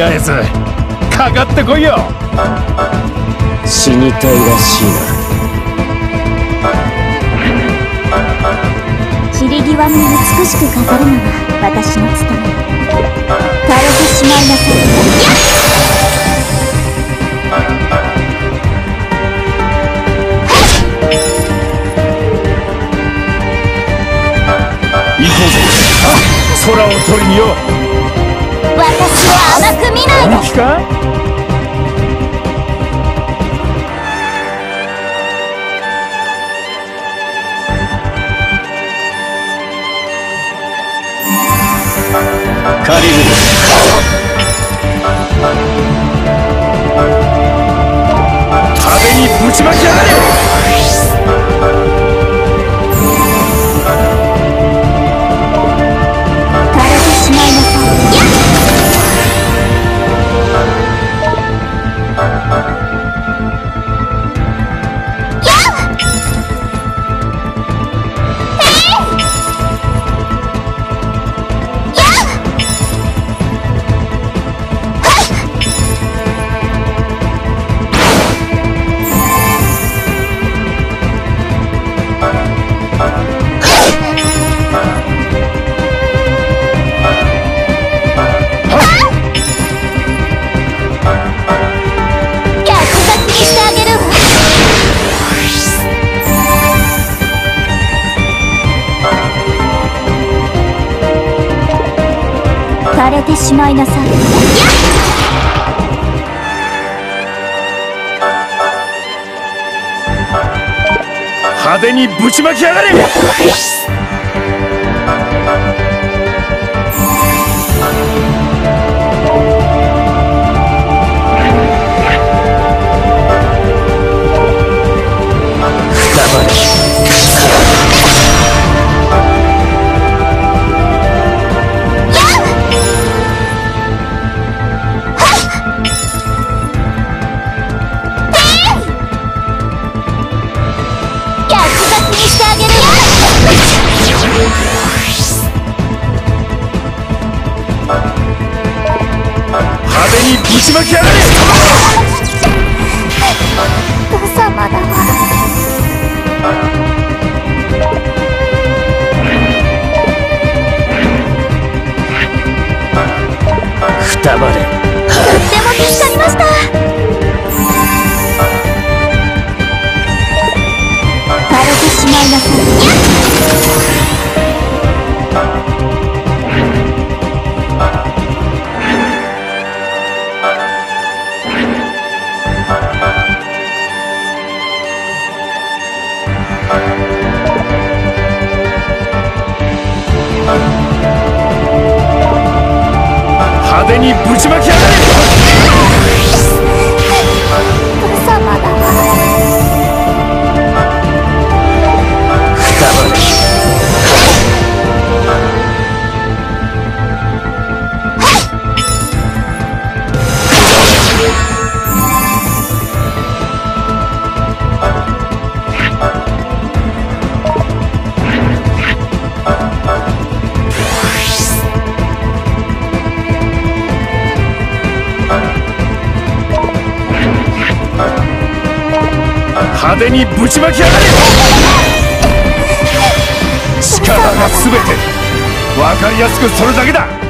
りあえずかかってこいよ。死にたいらしいな。散り際に美しく飾るのが私の務め枯れてしまいなさい行こうぜ。空を取りによ気か？カリル壁にぶちまきやがれ。てしまいなさい。派手にぶちまきやがれ。派手にぶちまきやがれ。人様だ派手にぶちまきやがれ派手にぶちまきやがれ。力が全て。分かりやすくそれだけだ。